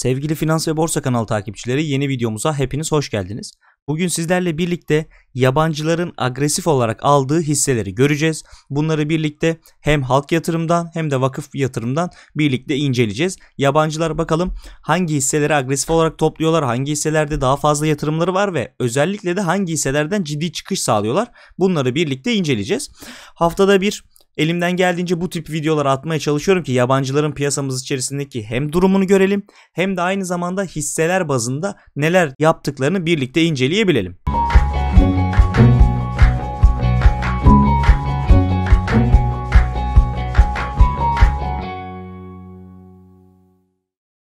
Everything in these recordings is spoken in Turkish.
Sevgili Finans ve Borsa kanalı takipçileri yeni videomuza hepiniz hoş geldiniz. Bugün sizlerle birlikte yabancıların agresif olarak aldığı hisseleri göreceğiz. Bunları birlikte hem halk yatırımdan hem de vakıf yatırımdan birlikte inceleyeceğiz. Yabancılar bakalım hangi hisseleri agresif olarak topluyorlar, hangi hisselerde daha fazla yatırımları var ve özellikle de hangi hisselerden ciddi çıkış sağlıyorlar. Bunları birlikte inceleyeceğiz. Haftada bir Elimden geldiğince bu tip videolar atmaya çalışıyorum ki yabancıların piyasamız içerisindeki hem durumunu görelim hem de aynı zamanda hisseler bazında neler yaptıklarını birlikte inceleyebilelim.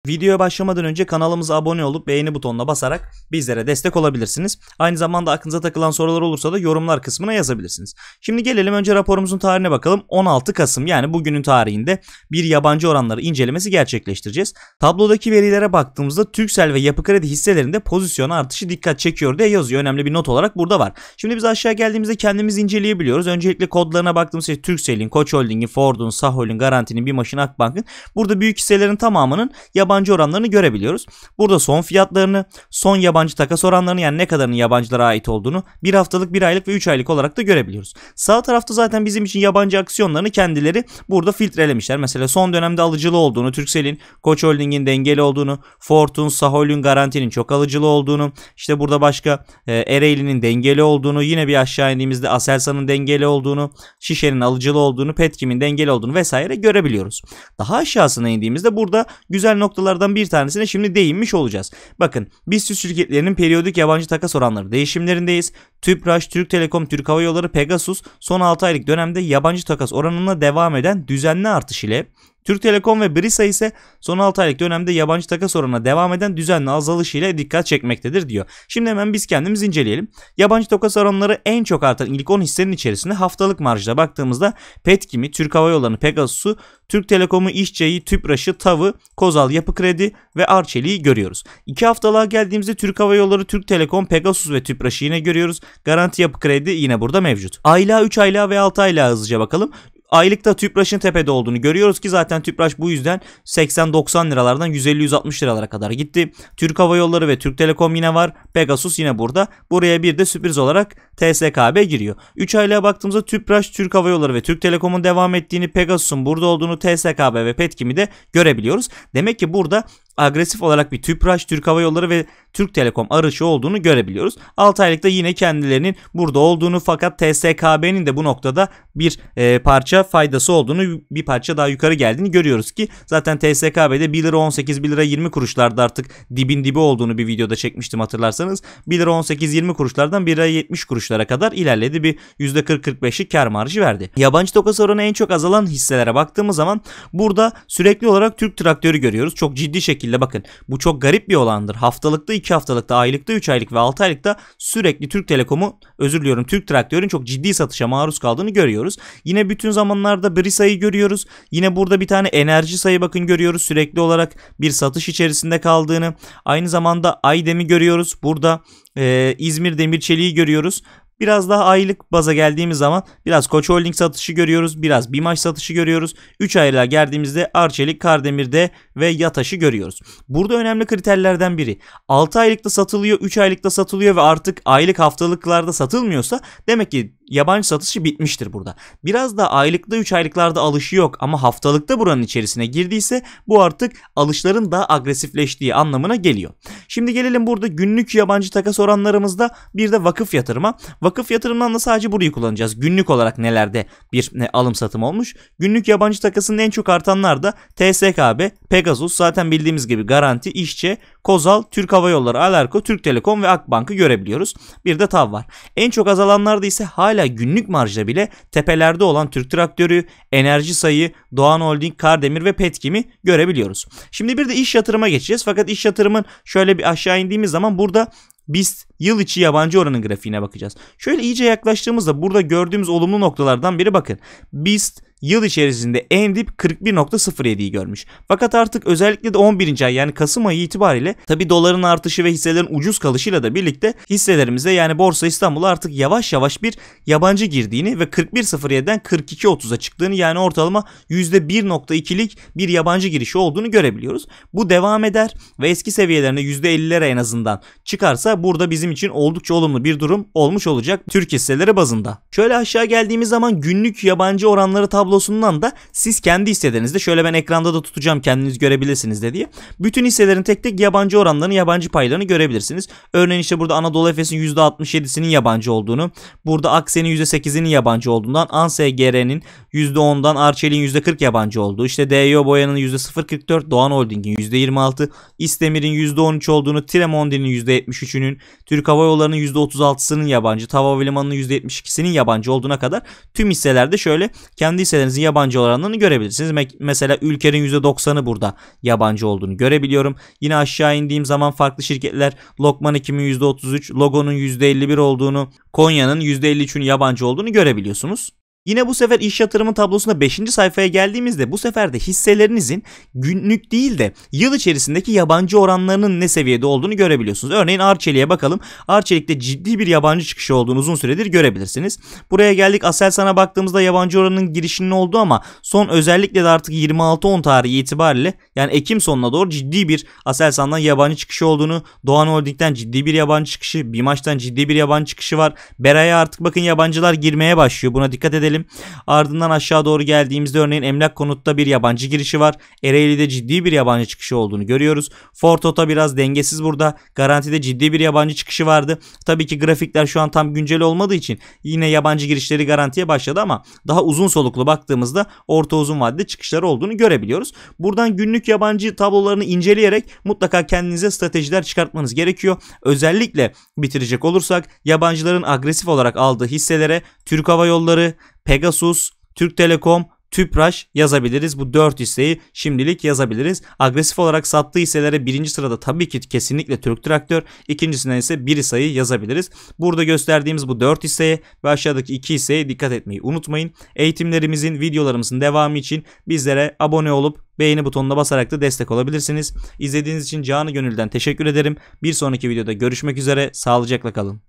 Videoya başlamadan önce kanalımıza abone olup beğeni butonuna basarak bizlere destek olabilirsiniz. Aynı zamanda aklınıza takılan sorular olursa da yorumlar kısmına yazabilirsiniz. Şimdi gelelim önce raporumuzun tarihine bakalım. 16 Kasım yani bugünün tarihinde bir yabancı oranları incelemesi gerçekleştireceğiz. Tablodaki verilere baktığımızda Türksel ve Yapı Kredi hisselerinde pozisyon artışı dikkat çekiyor diye yazıyor. Önemli bir not olarak burada var. Şimdi biz aşağı geldiğimizde kendimiz inceleyebiliyoruz. Öncelikle kodlarına baktığımızda şey Türksel'in, Koç Holding'in, Ford'un, Sahol'ün, Garanti'nin, BİMAŞ'ın, Akbank'ın burada büyük hisselerin tamamının yabancı yabancı oranlarını görebiliyoruz. Burada son fiyatlarını, son yabancı takas oranlarını yani ne kadarının yabancılara ait olduğunu bir haftalık, bir aylık ve üç aylık olarak da görebiliyoruz. Sağ tarafta zaten bizim için yabancı aksiyonlarını kendileri burada filtrelemişler. Mesela son dönemde alıcılı olduğunu, Turkcell'in, Koç Holding'in dengeli olduğunu, Fortun, Sahol'ün garantinin çok alıcılı olduğunu, işte burada başka e, Ereğli'nin dengeli olduğunu, yine bir aşağı indiğimizde Aselsan'ın dengeli olduğunu, Şişe'nin alıcılı olduğunu, Petkim'in dengeli olduğunu vesaire görebiliyoruz. Daha aşağısına indiğimizde burada güzel noktalar noktalardan bir tanesine şimdi değinmiş olacağız. Bakın BIST şirketlerinin periyodik yabancı takas oranları değişimlerindeyiz. Tüpraş, Türk Telekom, Türk Hava Yolları, Pegasus son 6 aylık dönemde yabancı takas oranına devam eden düzenli artış ile Türk Telekom ve Brisa ise son 6 aylık dönemde yabancı takas oranına devam eden düzenli azalış ile dikkat çekmektedir diyor. Şimdi hemen biz kendimiz inceleyelim. Yabancı takas oranları en çok artan ilk 10 hissenin içerisinde haftalık marjda baktığımızda Petkim'i, Türk Hava Yolları'nı, Pegasus'u, Türk Telekom'u, İşçe'yi, Tüpraş'ı, TAV'ı, Kozal Yapı Kredi ve Arçelik'i görüyoruz. 2 haftalığa geldiğimizde Türk Hava Yolları, Türk Telekom, Pegasus ve Tüpraş'ı yine görüyoruz. Garanti Yapı Kredi yine burada mevcut. Aylığa, 3 aylığa ve 6 aylığa hızlıca bakalım. Aylıkta tüpraşın tepede olduğunu görüyoruz ki zaten tüpraş bu yüzden 80-90 liralardan 150-160 liralara kadar gitti. Türk Hava Yolları ve Türk Telekom yine var. Pegasus yine burada. Buraya bir de sürpriz olarak TSKB giriyor. 3 aylığa baktığımızda tüpraş, Türk Hava Yolları ve Türk Telekom'un devam ettiğini, Pegasus'un burada olduğunu, TSKB ve Petkim'i de görebiliyoruz. Demek ki burada agresif olarak bir Tüpraş, Türk Hava Yolları ve Türk Telekom arışı olduğunu görebiliyoruz. 6 aylıkta yine kendilerinin burada olduğunu fakat TSKB'nin de bu noktada bir e, parça faydası olduğunu bir parça daha yukarı geldiğini görüyoruz ki zaten TSKB'de 1 lira 18 1 lira 20 kuruşlarda artık dibin dibi olduğunu bir videoda çekmiştim hatırlarsanız. 1 lira 18 20 kuruşlardan 1 lira 70 kuruşlara kadar ilerledi bir %40-45'lik kar marjı verdi. Yabancı tokas oranı en çok azalan hisselere baktığımız zaman burada sürekli olarak Türk traktörü görüyoruz. Çok ciddi şekilde bakın bu çok garip bir olandır. Haftalıkta 2 haftalıkta, aylıkta 3 aylık ve 6 aylıkta sürekli Türk Telekom'u özür diliyorum Türk Traktör'ün çok ciddi satışa maruz kaldığını görüyoruz. Yine bütün zamanlarda Brisa'yı görüyoruz. Yine burada bir tane enerji sayı bakın görüyoruz. Sürekli olarak bir satış içerisinde kaldığını. Aynı zamanda Aydem'i görüyoruz. Burada e, İzmir Demir Çeliği görüyoruz. Biraz daha aylık baza geldiğimiz zaman biraz Koç Holding satışı görüyoruz. Biraz Bimaş satışı görüyoruz. 3 aylığa geldiğimizde Arçelik, Kardemir'de ve Yataş'ı görüyoruz. Burada önemli kriterlerden biri. 6 aylıkta satılıyor, 3 aylıkta satılıyor ve artık aylık haftalıklarda satılmıyorsa demek ki yabancı satışı bitmiştir burada. Biraz da aylıkta 3 aylıklarda alışı yok ama haftalıkta buranın içerisine girdiyse bu artık alışların daha agresifleştiği anlamına geliyor. Şimdi gelelim burada günlük yabancı takas oranlarımızda bir de vakıf yatırıma. Vakıf yatırımdan da sadece burayı kullanacağız. Günlük olarak nelerde bir ne, alım satım olmuş. Günlük yabancı takasının en çok artanlar da TSKB, Pegasus zaten bildiğimiz gibi Garanti, İşçe, Kozal, Türk Hava Yolları, Alarko, Türk Telekom ve Akbank'ı görebiliyoruz. Bir de TAV var. En çok azalanlarda ise hala günlük marjda bile tepelerde olan Türk Traktörü, Enerji Sayı, Doğan Holding, Kardemir ve Petkim'i görebiliyoruz. Şimdi bir de iş yatırıma geçeceğiz. Fakat iş yatırımın şöyle bir aşağı indiğimiz zaman burada BIST yıl içi yabancı oranın grafiğine bakacağız. Şöyle iyice yaklaştığımızda burada gördüğümüz olumlu noktalardan biri bakın. BIST yıl içerisinde en dip 41.07'yi görmüş. Fakat artık özellikle de 11. ay yani Kasım ayı itibariyle tabi doların artışı ve hisselerin ucuz kalışıyla da birlikte hisselerimize yani Borsa İstanbul'a artık yavaş yavaş bir yabancı girdiğini ve 41.07'den 42.30'a çıktığını yani ortalama %1.2'lik bir yabancı girişi olduğunu görebiliyoruz. Bu devam eder ve eski seviyelerine %50'lere en azından çıkarsa burada bizim için oldukça olumlu bir durum olmuş olacak Türk hisseleri bazında. Şöyle aşağı geldiğimiz zaman günlük yabancı oranları tablosundan da siz kendi hisselerinizde şöyle ben ekranda da tutacağım kendiniz görebilirsiniz de diye. Bütün hisselerin tek tek yabancı oranlarını, yabancı paylarını görebilirsiniz. Örneğin işte burada Anadolu Efes'in %67'sinin yabancı olduğunu, burada Aksen'in %8'inin yabancı olduğundan, ANSGR'nin %10'dan, Arçelik'in %40 yabancı olduğu, işte DYO Boya'nın %0.44, Doğan Holding'in %26, İstemir'in %13 olduğunu, Tremondi'nin %73'ünün, Türk Hava Yolları'nın %36'sının yabancı, Tava Havalimanı'nın %72'sinin yabancı olduğuna kadar tüm hisselerde şöyle kendi hisselerinizin yabancı oranlarını görebilirsiniz. Mesela Ülker'in %90'ı burada yabancı olduğunu görebiliyorum. Yine aşağı indiğim zaman farklı şirketler Lokman 2000 %33, Logo'nun %51 olduğunu, Konya'nın %53'ün yabancı olduğunu görebiliyorsunuz. Yine bu sefer iş yatırımı tablosunda 5. sayfaya geldiğimizde bu sefer de hisselerinizin günlük değil de yıl içerisindeki yabancı oranlarının ne seviyede olduğunu görebiliyorsunuz. Örneğin Arçelik'e bakalım. Arçelik'te ciddi bir yabancı çıkışı olduğunu uzun süredir görebilirsiniz. Buraya geldik Aselsan'a baktığımızda yabancı oranının girişinin olduğu ama son özellikle de artık 26-10 tarihi itibariyle yani Ekim sonuna doğru ciddi bir Aselsan'dan yabancı çıkışı olduğunu, Doğan Holding'den ciddi bir yabancı çıkışı, Bimaç'tan ciddi bir yabancı çıkışı var. Beray'a artık bakın yabancılar girmeye başlıyor. Buna dikkat edelim edelim. Ardından aşağı doğru geldiğimizde örneğin emlak konutta bir yabancı girişi var. Ereğli'de ciddi bir yabancı çıkışı olduğunu görüyoruz. Fortota biraz dengesiz burada. Garantide ciddi bir yabancı çıkışı vardı. Tabii ki grafikler şu an tam güncel olmadığı için yine yabancı girişleri garantiye başladı ama daha uzun soluklu baktığımızda orta uzun vadede çıkışları olduğunu görebiliyoruz. Buradan günlük yabancı tablolarını inceleyerek mutlaka kendinize stratejiler çıkartmanız gerekiyor. Özellikle bitirecek olursak yabancıların agresif olarak aldığı hisselere Türk Hava Yolları, Pegasus, Türk Telekom, Tüpraş yazabiliriz. Bu 4 hisseyi şimdilik yazabiliriz. Agresif olarak sattığı hisselere birinci sırada tabii ki kesinlikle Türk Traktör. ikincisine ise bir hisseyi yazabiliriz. Burada gösterdiğimiz bu 4 hisseye ve aşağıdaki 2 hisseye dikkat etmeyi unutmayın. Eğitimlerimizin, videolarımızın devamı için bizlere abone olup beğeni butonuna basarak da destek olabilirsiniz. İzlediğiniz için canı gönülden teşekkür ederim. Bir sonraki videoda görüşmek üzere. Sağlıcakla kalın.